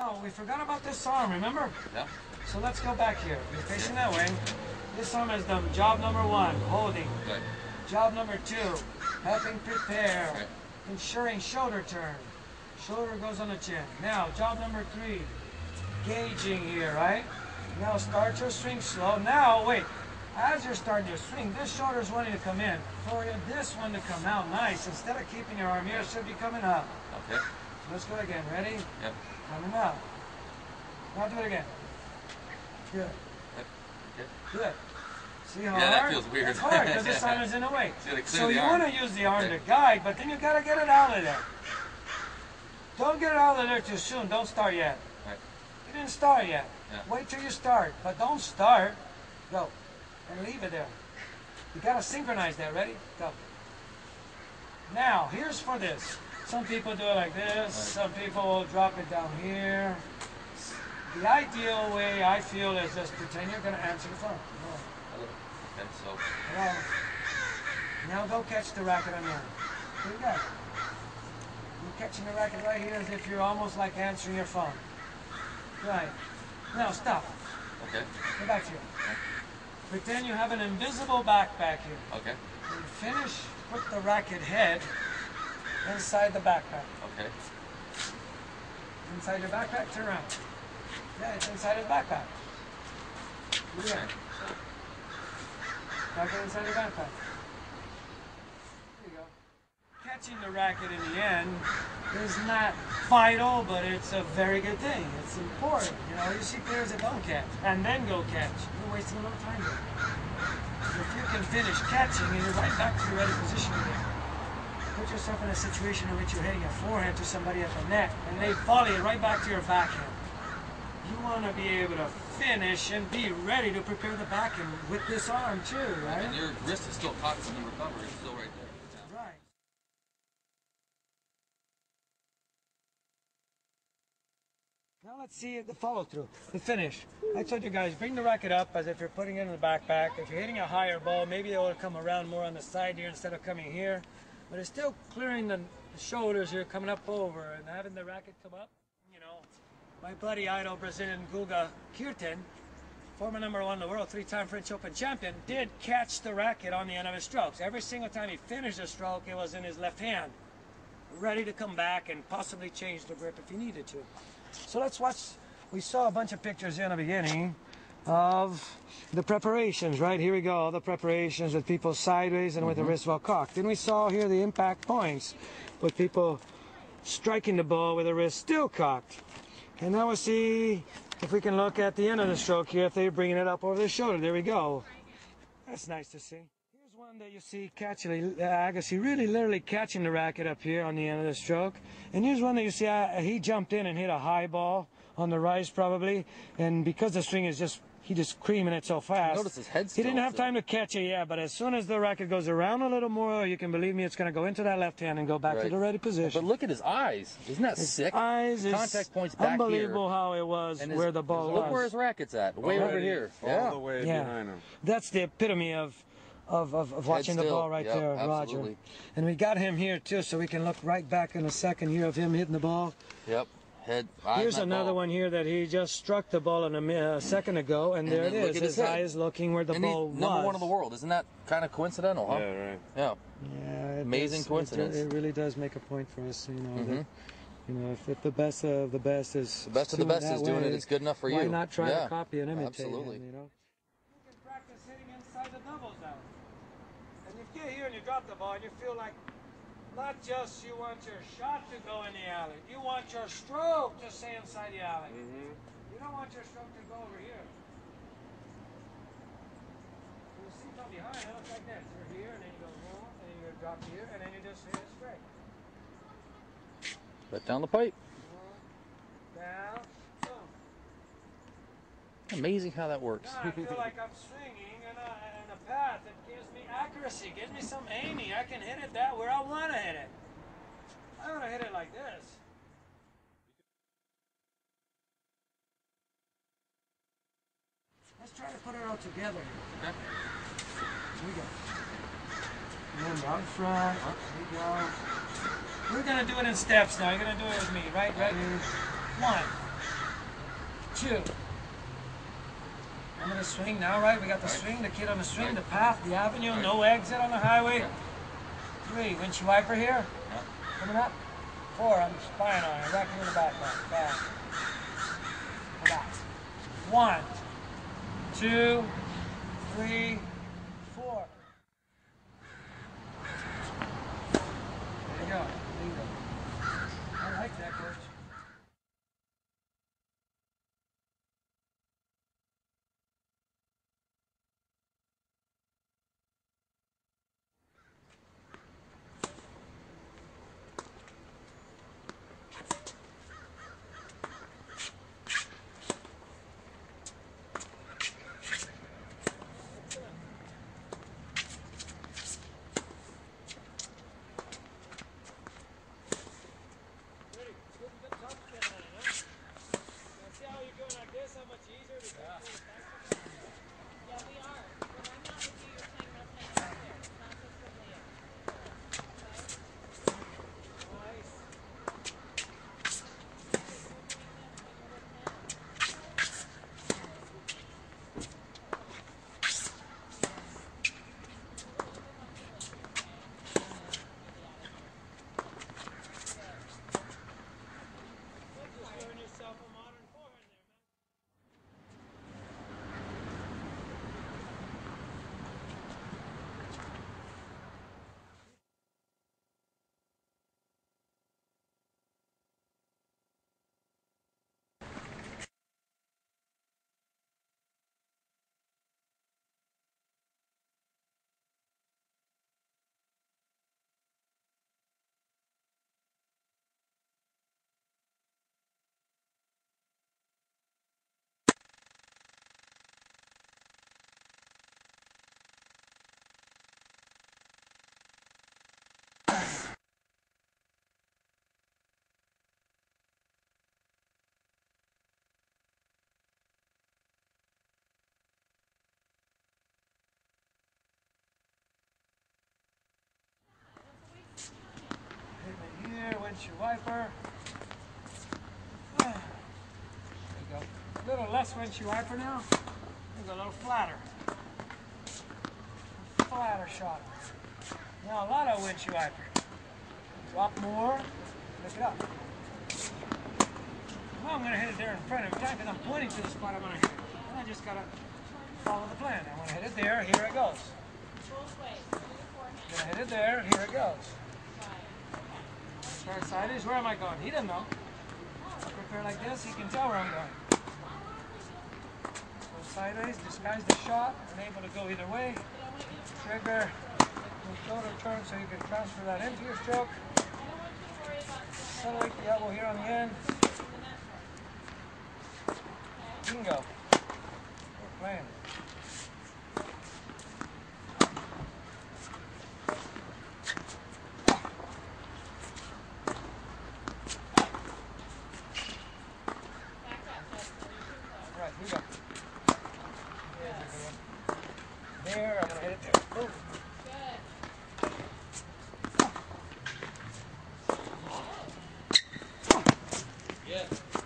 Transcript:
Now, we forgot about this arm, remember? Yeah. So let's go back here. You're facing that way. This arm is done job number one, holding. Good. Job number two, helping prepare. Okay. Ensuring shoulder turn. Shoulder goes on the chin. Now, job number three, gauging here, right? Now start your swing slow. Now, wait. As you're starting your swing, this shoulder is wanting to come in. For this one to come out nice, instead of keeping your arm here, it should be coming up. Okay. Let's go again. Ready? Yep. Coming up. Now do it again. Good. Yep. Good. See how Yeah, that feels weird. It's hard because this arm is in the way. It's gonna clear So you want to use the arm Okay. to guide, but then you got to get it out of there. Don't get it out of there too soon. Don't start yet. Right. You didn't start yet. Yeah. Wait till you start, but don't start. Go. And leave it there. You got to synchronize that. Ready? Go. Now, here's for this. Some people do it like this. Some people will drop it down here. The ideal way I feel is just pretend you're going to answer the phone. Hello. So. Hello. Now go catch the racket on the end. Here you go. You're catching the racket right here as if you're almost like answering your phone. Right. Now stop. Okay. Go back here. Pretend you have an invisible backpack here. Okay. When you finish, put the racket head inside the backpack. Okay. Inside your backpack, turn around. Yeah, it's inside his backpack. Do it again. Racket inside the backpack. There you go. Catching the racket in the end is not vital, but it's a very good thing. It's important. You know, you see players that don't catch and then go catch. You're wasting a little time there. If you can finish catching and you're right back to your ready position again. Put yourself in a situation in which you're hitting a forehand to somebody at the net and they volley it right back to your backhand. You want to be able to finish and be ready to prepare the backhand with this arm too, right? And your wrist is still caught when you recover. It's still right there. Right. Now let's see the follow through, the finish. I told you guys, bring the racket up as if you're putting it in the backpack. If you're hitting a higher ball, maybe it will come around more on the side here instead of coming here. But it's still clearing the shoulders here, coming up over, and having the racket come up. You know, my bloody idol Brazilian Guga Kuerten, former number one in the world, three-time French Open champion, did catch the racket on the end of his strokes. Every single time he finished a stroke, it was in his left hand, ready to come back and possibly change the grip if he needed to. So let's watch. We saw a bunch of pictures in the beginning of the preparations, right? Here we go, all the preparations with people sideways and with the wrist well cocked. Then we saw here the impact points with people striking the ball with the wrist still cocked. And now we'll see if we can look at the end of the stroke here, if they're bringing it up over their shoulder. There we go. That's nice to see. Here's one that you see catching, uh, Agassi really literally catching the racket up here on the end of the stroke. And here's one that you see, uh, he jumped in and hit a high ball on the rise probably. And because the string is just, he just creaming it so fast. Notice his head He didn't have time to catch it yet, but as soon as the racket goes around a little more, you can believe me, it's going to go into that left hand and go back to the ready position. But look at his eyes. Isn't that sick? Eyes is Contact points back unbelievable here. how it was And his- where the ball Look was. where his racket's at. Way over here. All yeah. the way Yeah. behind him. That's the epitome of of, of, of watching the ball right Yep, there, Roger. And we got him here too, so we can look right back in a second here of him hitting the ball. Yep. Head. Here's another ball. one here that he just struck the ball in a, a second ago, and, there it is. look at His, his head. eyes looking where the And he's ball number one in the world. Isn't that kind of coincidental, huh? Yeah, right. Yeah. Yeah, Amazing does- coincidence. It, really does make a point for us, you know. Mhm. That, you know, if, if the best of the best is The best of the doing best that is doing it. It's good enough for why you. not try yeah. to copy and imitate Absolutely. him, you know? You can practice hitting inside the doubles now. And you get here and you drop the ball and you feel like not just you want your shot to go in the alley, you want your stroke to stay inside the alley. Mm-hmm. You don't want your stroke to go over here. You see from behind, it looks like this. You're here and then you go boom, and then you drop here and then you just hit it straight. Let down the pipe. Down, boom. Amazing how that works. Now I feel like I'm swinging and, and the path, it gives me accuracy, gives me some aiming. I can hit it that where I want to hit it. I want to hit it like this. Let's try to put it all together. Okay. Here we go. Remember, out front. We go. We're gonna do it in steps now. You're gonna do it with me, right? Right. One, two. I'm gonna swing now, right? We got the swing, the kid on the swing, the path, the avenue, no exit on the highway. Three, windshield wiper here. Coming up. Four, I'm spying on you, racking in the back now. Back. Back. One, two, three, windshield wiper. Ah. There you go. A little less windshield wiper now. A little flatter. Flatter shot. Now a lot of windshield wiper. Drop more. Lift it up. Now I'm going to hit it there in front of me because I'm pointing to the spot I'm going to hit it. And I just got to follow the plan. I want to hit it there. Here it goes. Both ways. Do the forehand. I'm going to hit it there. Here it goes. Side. Start sideways, where am I going? He doesn't know. I prepare like this, he can tell where I'm going. Go sideways, disguise the shot, I'm able to go either way. Trigger, shoulder turn so you can transfer that into your stroke. Accelerate the elbow here on the end. Bingo. We're playing. Yeah.